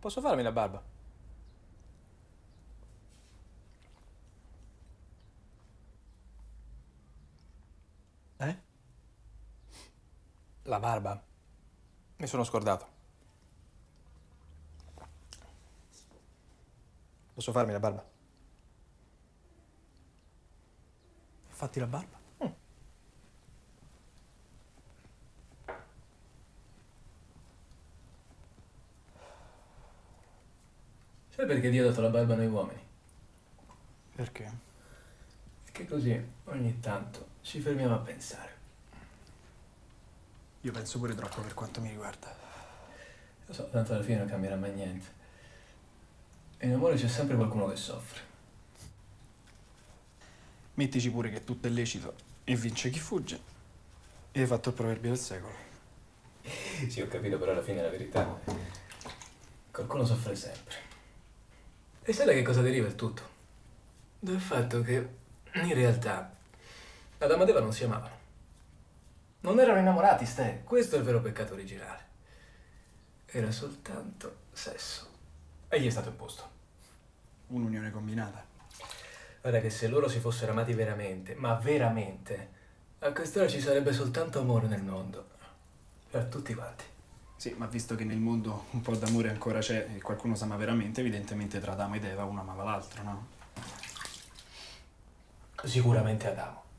Posso farmi la barba? Eh? La barba. Mi sono scordato. Posso farmi la barba? Fatti la barba. Sai perché Dio ha dato la barba a noi uomini? Perché? Perché così ogni tanto ci fermiamo a pensare. Io penso pure troppo per quanto mi riguarda. Lo so, tanto alla fine non cambierà mai niente. E in amore c'è sempre qualcuno che soffre. Mettici pure che tutto è lecito e vince chi fugge. E hai fatto il proverbio del secolo. Sì, ho capito, però alla fine è la verità. Qualcuno soffre sempre. E sai da che cosa deriva il tutto? Dal fatto che, in realtà, Adamo ed Eva non si amavano. Non erano innamorati, Ste. Questo è il vero peccato originale. Era soltanto sesso. E gli è stato imposto. Un'unione combinata. Guarda che se loro si fossero amati veramente, ma veramente, a quest'ora ci sarebbe soltanto amore nel mondo. Per tutti quanti. Sì, ma visto che nel mondo un po' d'amore ancora c'è e qualcuno si ama veramente, evidentemente tra Adamo ed Eva uno amava l'altro, no? Sicuramente Adamo.